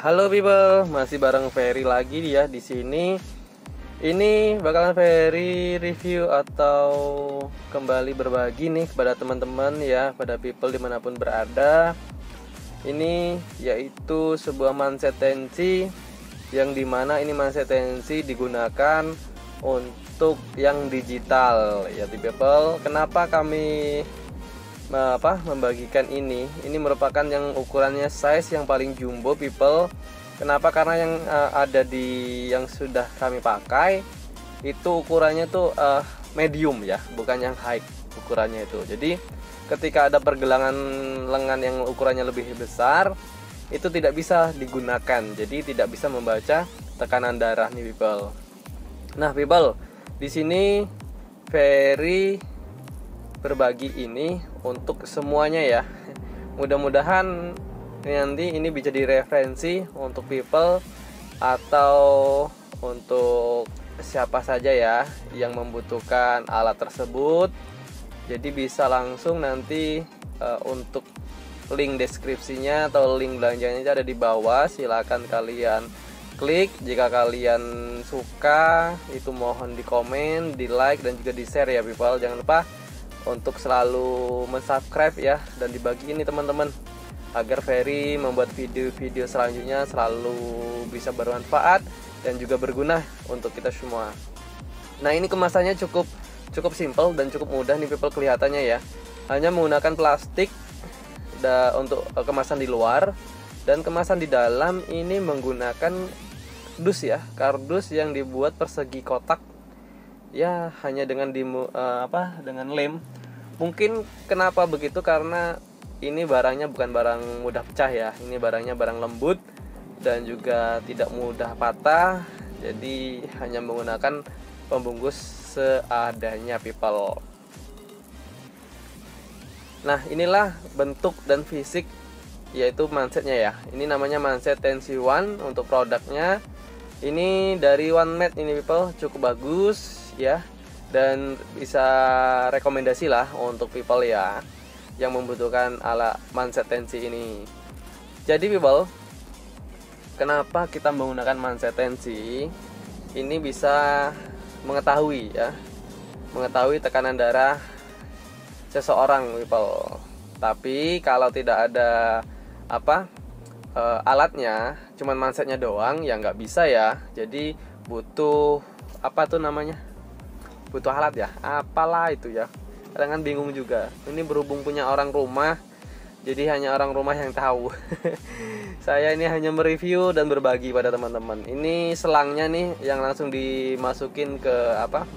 Halo people, masih bareng Ferry lagi ya di sini. Ini bakalan Ferry review atau kembali berbagi nih kepada teman-teman ya, pada people di mana pun berada. Ini yaitu sebuah mindset tensi yang di mana ini mindset tensi digunakan untuk yang digital ya di people. Kenapa kami apa membagikan ini. Ini merupakan yang ukurannya size yang paling jumbo people. Kenapa? Karena yang uh, ada di yang sudah kami pakai itu ukurannya tuh uh, medium ya bukan yang high ukurannya itu. Jadi ketika ada pergelangan lengan yang ukurannya lebih besar itu tidak bisa digunakan. Jadi tidak bisa membaca tekanan darah nih people. Nah people di sini very berbagi ini untuk semuanya ya. Mudah-mudahan nanti ini bisa direferensi untuk people atau untuk siapa saja ya yang membutuhkan alat tersebut. Jadi bisa langsung nanti uh, untuk link deskripsinya atau link belanjanya ada di bawah. Silahkan kalian klik. Jika kalian suka itu mohon di komen di like dan juga di share ya people. Jangan lupa untuk selalu mensubscribe ya dan dibagi ini teman-teman agar Ferry membuat video-video selanjutnya selalu bisa bermanfaat dan juga berguna untuk kita semua. Nah ini kemasannya cukup cukup simple dan cukup mudah nih people kelihatannya ya. Hanya menggunakan plastik untuk uh, kemasan di luar dan kemasan di dalam ini menggunakan dus ya, kardus yang dibuat persegi kotak ya hanya dengan di uh, apa dengan lem. Mungkin kenapa begitu? Karena ini barangnya bukan barang mudah pecah ya. Ini barangnya barang lembut dan juga tidak mudah patah. Jadi hanya menggunakan pembungkus seadanya people. Nah inilah bentuk dan fisik yaitu mansetnya ya. Ini namanya manset tensi one untuk produknya ini dari one mat ini people. Cukup bagus ya. Dan bisa rekomendasi lah untuk people ya yang membutuhkan ala manset tensi ini. Jadi people kenapa kita menggunakan manset tensi? Ini bisa mengetahui ya. Mengetahui tekanan darah seseorang people. Tapi kalau tidak ada apa e, alatnya cuman mansetnya doang ya nggak bisa ya. Jadi butuh apa tuh namanya? Butuh alat ya? Apalah itu ya. Kadang kan bingung juga. Ini berhubung punya orang rumah jadi hanya orang rumah yang tahu. Saya ini hanya mereview dan berbagi pada teman-teman. Ini selangnya nih yang langsung dimasukin ke apa?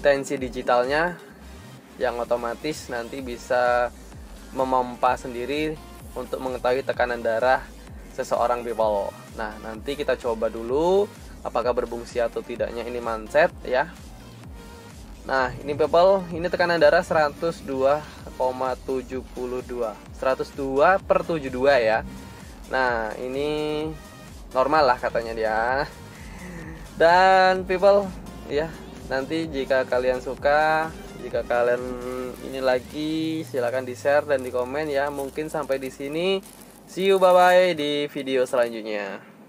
Tensi digitalnya yang otomatis nanti bisa memompa sendiri untuk mengetahui tekanan darah seseorang people nah nanti kita coba dulu apakah berfungsi atau tidaknya. Ini manset ya. Nah ini people ini tekanan darah 102,72 102 per 72 ya. Nah ini normal lah katanya dia. Dan people ya nanti jika kalian suka jika kalian ini lagi silahkan di share dan di komen ya. Mungkin sampai di sini. See you bye bye di video selanjutnya